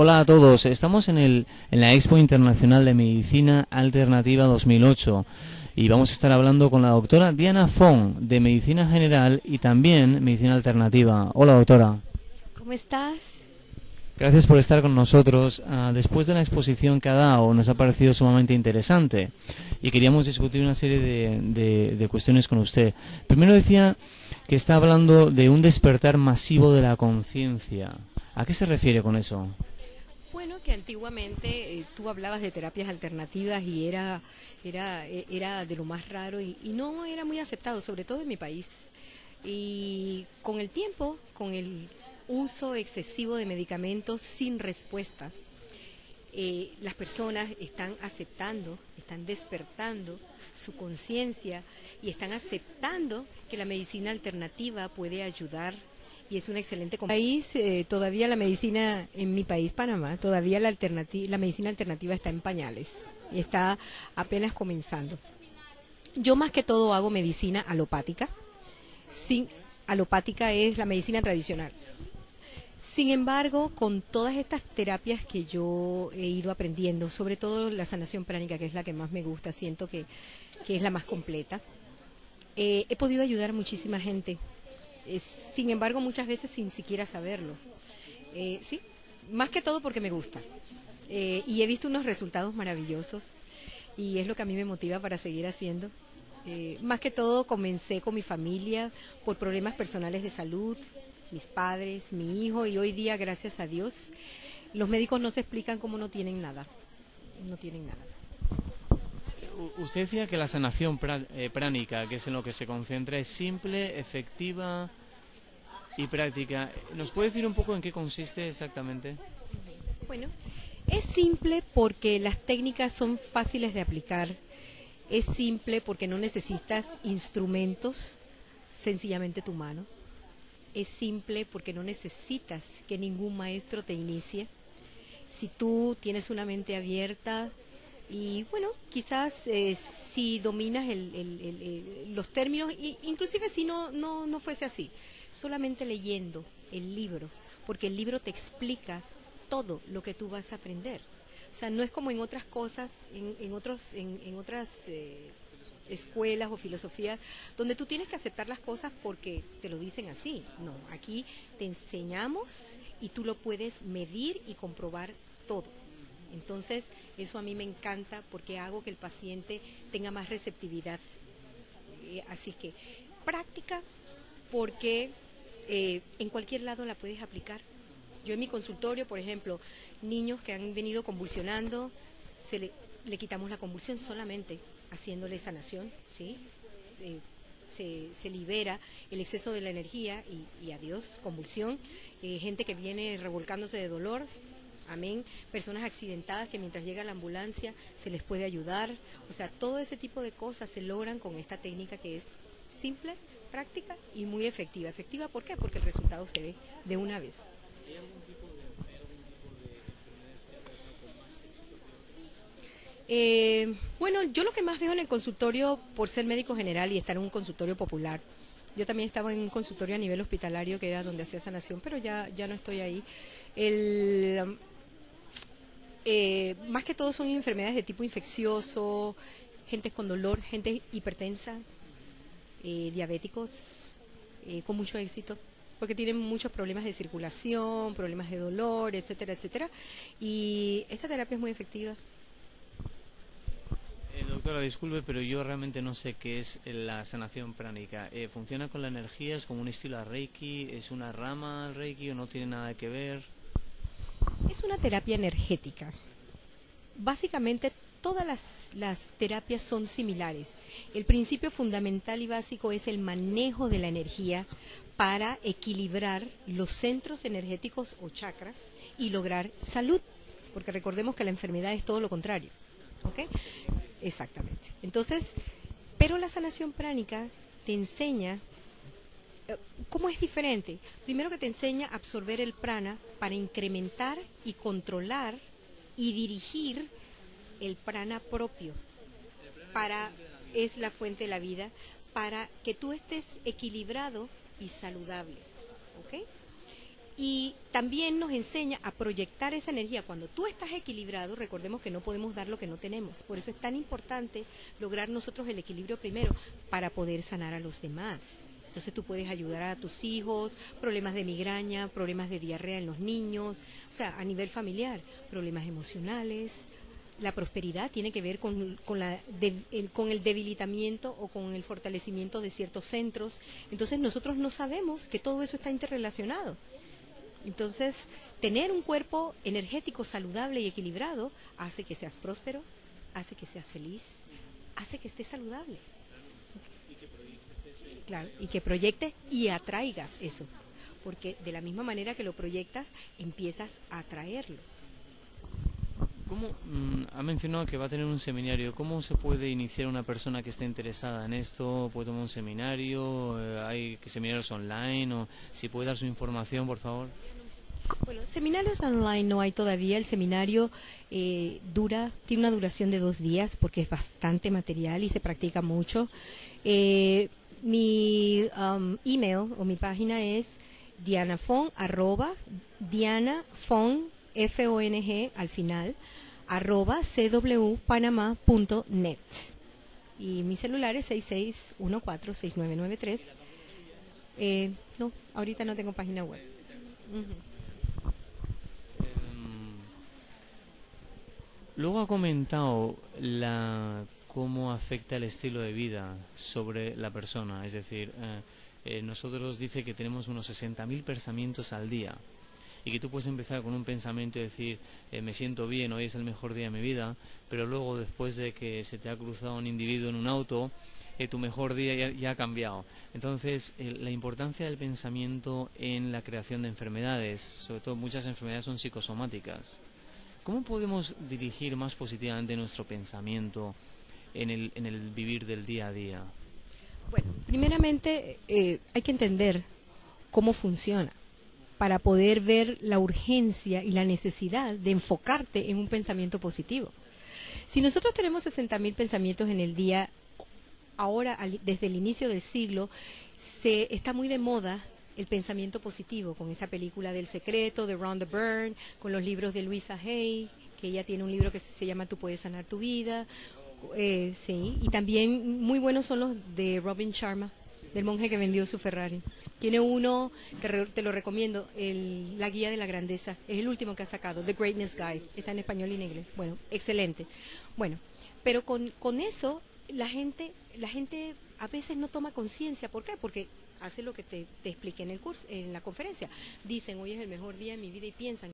Hola a todos, estamos en, el, en la Expo Internacional de Medicina Alternativa 2008 y vamos a estar hablando con la doctora Diana Fong de Medicina General y también Medicina Alternativa. Hola doctora. ¿Cómo estás? Gracias por estar con nosotros. Ah, después de la exposición que ha dado, nos ha parecido sumamente interesante y queríamos discutir una serie de, de cuestiones con usted. Primero decía que está hablando de un despertar masivo de la conciencia. ¿A qué se refiere con eso? Bueno, que antiguamente eh, tú hablabas de terapias alternativas y era, era, eh, era de lo más raro y, no era muy aceptado, sobre todo en mi país. Y con el tiempo, con el uso excesivo de medicamentos sin respuesta, eh, las personas están aceptando, están despertando su conciencia y están aceptando que la medicina alternativa puede ayudar y es un excelente país. Eh, todavía la medicina en mi país, Panamá, todavía la, alternativa, la medicina alternativa está en pañales y está apenas comenzando. Yo más que todo hago medicina alopática. Sin, alopática es la medicina tradicional. Sin embargo, con todas estas terapias que yo he ido aprendiendo, sobre todo la sanación pránica, que es la que más me gusta, siento que, es la más completa, eh, he podido ayudar muchísima gente sin embargo, muchas veces sin siquiera saberlo. Eh, sí, más que todo porque me gusta. Eh, y he visto unos resultados maravillosos y es lo que a mí me motiva para seguir haciendo. Eh, más que todo comencé con mi familia por problemas personales de salud, mis padres, mi hijo y hoy día, gracias a Dios, los médicos no se explican cómo no tienen nada. No tienen nada. Usted decía que la sanación pránica, que es en lo que se concentra, es simple, efectiva, y práctica. ¿Nos puede decir un poco en qué consiste exactamente? Bueno, es simple porque las técnicas son fáciles de aplicar. Es simple porque no necesitas instrumentos, sencillamente tu mano. Es simple porque no necesitas que ningún maestro te inicie. Si tú tienes una mente abierta y bueno, quizás eh, si dominas los términos, inclusive si no, no, no fuese así, solamente leyendo el libro, porque el libro te explica todo lo que tú vas a aprender. O sea, no es como en otras cosas, en, otros, en, otras eh, escuelas o filosofías, donde tú tienes que aceptar las cosas porque te lo dicen así. No, aquí te enseñamos y tú lo puedes medir y comprobar todo. Entonces, eso a mí me encanta porque hago que el paciente tenga más receptividad. Eh, así que práctica porque eh, en cualquier lado la puedes aplicar. Yo en mi consultorio, por ejemplo, niños que han venido convulsionando, se le, quitamos la convulsión solamente haciéndole sanación, ¿sí? Eh, se, libera el exceso de la energía y, adiós, convulsión. Gente que viene revolcándose de dolor, amén. Personas accidentadas que mientras llega la ambulancia se les puede ayudar. O sea, todo ese tipo de cosas se logran con esta técnica que es simple, práctica y muy efectiva. ¿Efectiva por qué? Porque el resultado se ve de una vez. Eh, bueno, yo lo que más veo en el consultorio, por ser médico general y estar en un consultorio popular, yo también estaba en un consultorio a nivel hospitalario que era donde hacía sanación, pero ya, ya no estoy ahí. El, eh, más que todo son enfermedades de tipo infeccioso, gente con dolor, gente hipertensa, eh, diabéticos eh, con mucho éxito porque tienen muchos problemas de circulación, problemas de dolor, etcétera, etcétera. Y esta terapia es muy efectiva. Eh, doctora, disculpe, pero yo realmente no sé qué es la sanación pránica. ¿Funciona con la energía? ¿Es como un estilo a Reiki? ¿Es una rama Reiki o no tiene nada que ver? Es una terapia energética. Básicamente todas las, terapias son similares. El principio fundamental y básico es el manejo de la energía para equilibrar los centros energéticos o chakras y lograr salud, porque recordemos que la enfermedad es todo lo contrario. ¿Ok? Exactamente. Entonces, pero la sanación pránica te enseña ¿Cómo es diferente? Primero que te enseña a absorber el prana para incrementar y controlar y dirigir el prana propio para es la fuente de la vida para que tú estés equilibrado y saludable. y también nos enseña a proyectar esa energía. Cuando tú estás equilibrado, recordemos que no podemos dar lo que no tenemos. Por eso es tan importante lograr nosotros el equilibrio primero para poder sanar a los demás. Entonces tú puedes ayudar a tus hijos, problemas de migraña, problemas de diarrea en los niños, o sea, a nivel familiar, problemas emocionales. La prosperidad tiene que ver con, con, el, el debilitamiento o con el fortalecimiento de ciertos centros. Entonces nosotros no sabemos que todo eso está interrelacionado. Entonces, tener un cuerpo energético saludable y equilibrado hace que seas próspero, hace que seas feliz, hace que estés saludable. Claro, y que proyectes y atraigas eso, porque de la misma manera que lo proyectas, empiezas a atraerlo. ¿Cómo, mm, ha mencionado que va a tener un seminario. ¿Cómo se puede iniciar una persona que esté interesada en esto? ¿Puede tomar un seminario? Eh, ¿Hay seminarios online? O si puede dar su información, por favor. Bueno, seminarios online no hay todavía. El seminario eh, dura, tiene una duración de dos días porque es bastante material y se practica mucho. Eh, mi um, email o mi página es dianafon arroba dianafon f o n g al final arroba cwpanamá.net y mi celular es 66146993 eh, no ahorita no tengo página web. Luego ha comentado la cómo afecta el estilo de vida sobre la persona. Es decir, eh, eh, nosotros dice que tenemos unos 60.000 pensamientos al día y que tú puedes empezar con un pensamiento y decir eh, me siento bien, hoy es el mejor día de mi vida, pero luego después de que se te ha cruzado un individuo en un auto, tu mejor día ya, ha cambiado. Entonces, la importancia del pensamiento en la creación de enfermedades, sobre todo muchas enfermedades son psicosomáticas. ¿Cómo podemos dirigir más positivamente nuestro pensamiento en el, en el vivir del día a día? Bueno, primeramente eh, hay que entender cómo funciona para poder ver la urgencia y la necesidad de enfocarte en un pensamiento positivo. Si nosotros tenemos 60.000 pensamientos en el día, ahora desde el inicio del siglo, se está muy de moda el pensamiento positivo, con esta película del secreto de Rhonda Byrne, con los libros de Luisa Hay, que ella tiene un libro que se llama Tú puedes sanar tu vida, eh, sí, y también muy buenos son los de Robin Sharma, del monje que vendió su Ferrari. Tiene uno, te, te lo recomiendo, el, La Guía de la Grandeza, es el último que ha sacado, The Greatness Guide, está en español y en inglés. Bueno, excelente. Bueno, pero con, con eso la gente, la gente a veces no toma conciencia. ¿Por qué? Porque hace lo que te, te expliqué en el curso, en la conferencia. Dicen, hoy es el mejor día de mi vida y piensan